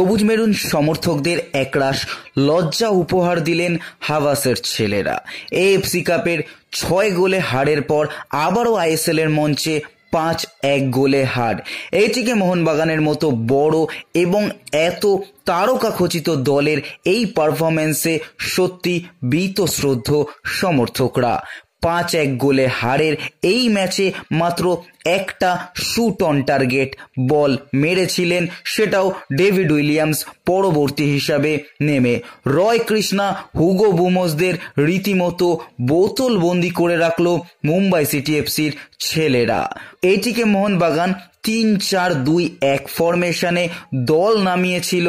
সবুজ মেরুন সমর্থকদের একরাশ লজ্জা উপহার দিলেন হাভাসের ছেলেরা। এএফসি কাপের ছয় গোলে হারের পর আবারও আইএসএল এর মঞ্চে পাঁচ এক গোলে হার। এইটিকে মোহনবাগানের মতো বড় এবং এত তারকা খচিত দলের এই পারফরমেন্সে সত্যি বীতশ্রদ্ধ সমর্থকরা। পাঁচ এক গোলে হারের এই ম্যাচে মাত্র একটা শুট অন টার্গেট বল মেরেছিলেন, সেটাও ডেভিড উইলিয়ামস পরবর্তী হিসাবে নেমে। রয় কৃষ্ণা, হুগো বুমোসদের রীতিমতো বোতল বন্দি করে রাখল মুম্বাই সিটি এফসির ছেলেরা। এটিকে মোহনবাগান তিন চার দুই এক ফরমেশনে দল নামিয়েছিল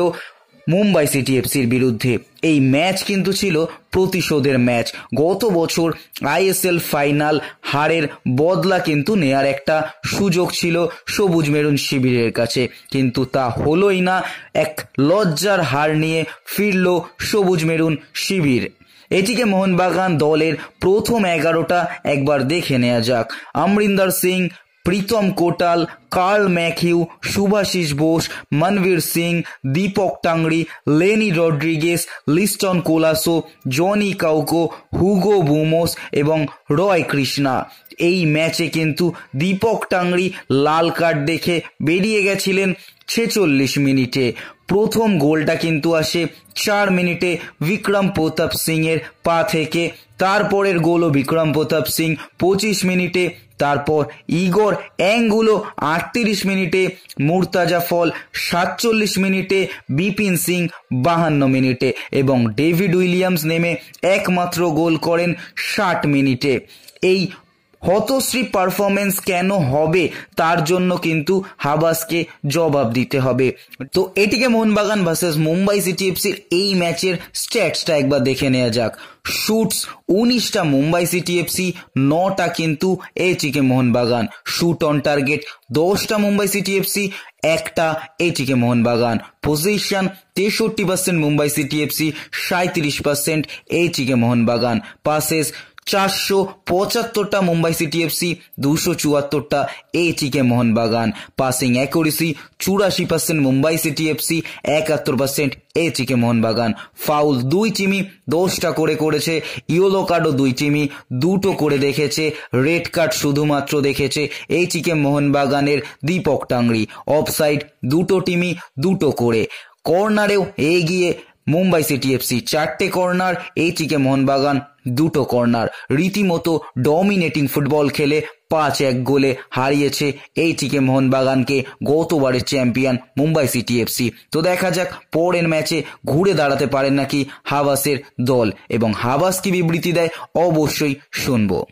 মুম্বাই সিটি এফসির বিরুদ্ধে। এই ম্যাচ কিন্তু ছিল প্রতিশোধের ম্যাচ। গত বছর আইএসএল ফাইনাল হারের বদলা কিন্তু নেয়ার একটা সুযোগ ছিল সবুজ মেরুন শিবিরের কাছে। কিন্তু তা হলোই না, এক লজ্জার হার নিয়ে ফিরল সবুজ মেরুন শিবির। এটিকে মোহনবাগান দলের প্রথম এগারোটা একবার দেখে নেওয়া যাক। Amarinder Singh Pritam Kotal, Carl Mathew Subhasish Bose, Manvir Singh, Deepak Tangri, Lenny Rodrigues, Liston Colaco, Joni Kauko, Hugo Boumous এবং রয় কৃষ্ণা। এই ম্যাচে কিন্তু দীপক টাংরি লাল কার্ড দেখে বেরিয়ে গেছিলেন ছেচল্লিশ মিনিটে। প্রথম গোলটা কিন্তু আসে চার মিনিটে বিক্রম প্রতাপ সিং এর পা থেকে। তারপরের গোলও বিক্রম প্রতাপ সিং পঁচিশ মিনিটে তারপর ইগর অ্যাঙ্গুলো আটত্রিশ মিনিটে, মুরতাজা ফল সাতচল্লিশ মিনিটে, বিপিন সিং বাহান্ন মিনিটে এবং ডেভিড উইলিয়ামস নেমে একমাত্র গোল করেন ষাট মিনিটে। এই হতশ্রী পারফরমেন্স কেন হবে? তার জন্য কিন্তু হাবাসকে জবাব দিতে হবে। তো এটিকে মোহনবাগান ভার্সেস মুম্বাই সিটি এফসির এই ম্যাচের স্ট্যাটসটা একবার দেখে নেওয়া যাক। শুটস উনিশটা মুম্বাই সিটি এফসি নটা কিন্তু এটিকে মোহনবাগান। শুট অন টার্গেট দশটা মুম্বাই সিটি এফসি একটা এটিকে মোহনবাগান। পজিশন তেষট্টি পার্সেন্ট মুম্বাই সিটি এফসি সাঁত্রিশ পার্সেন্ট এইটিকে মোহনবাগান। পাসেস চারশো পঁচাত্তরটা মুম্বাই সিটি এফসি, দুশো চুয়াত্তরটা এটিকে মোহনবাগান। পাসিং অ্যাকুরেসি চুরাশি পার্সেন্ট মুম্বাই সিটি এফসি, একাত্তর পার্সেন্ট এটিকে মোহনবাগান। ফাউল দুই টিমই দশটা করে করেছে। ইয়েলো কার্ডও দুই টিমই দুটো করে দেখেছে। রেড কার্ড শুধুমাত্র দেখেছে এইটিকে মোহনবাগানের দীপক টাংরি। অফসাইড দুটো টিমই দুটো করে। কর্নারেও এগিয়ে মুম্বাই সিটি এফসি চারটে কর্নার এইটিকে মোহনবাগান দুটো কর্নার। রীতিমতো ডমিনেটিং ফুটবল খেলে পাঁচ এক গোলে হারিয়েছে এইটিকে মোহনবাগানকে গতবারের চ্যাম্পিয়ন মুম্বাই সিটি এফসি তো দেখা যাক পরের ম্যাচে ঘুরে দাঁড়াতে পারেন নাকি হাবাসের দল। এবং হাবাস কি বিবৃতি দেয়? অবশ্যই শুনব।